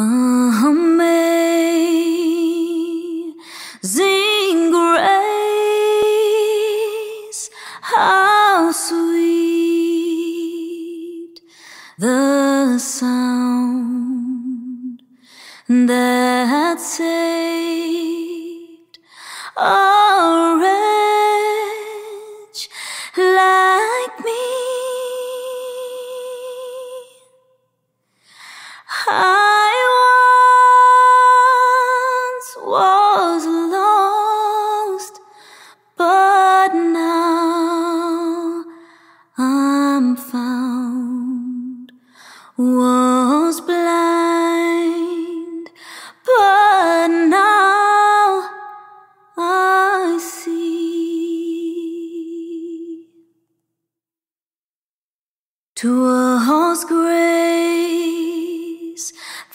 Amazing grace, how sweet the sound that saved Was blind, but now I see. 'Twas grace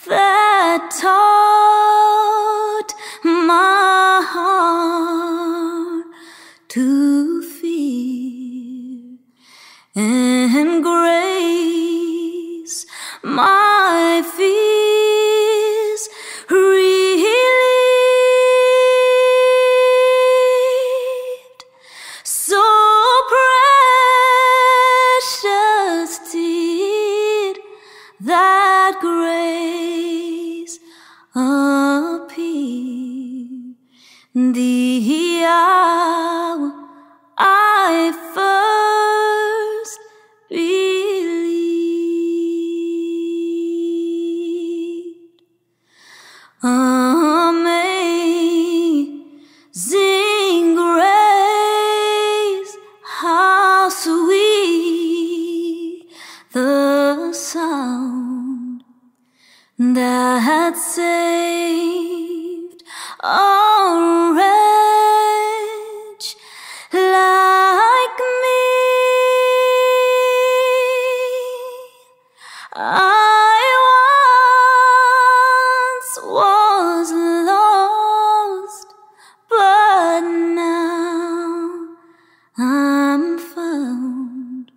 that taught my heart to appear the that saved a wretch like me. I once was lost, but now I'm found.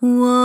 Whoa.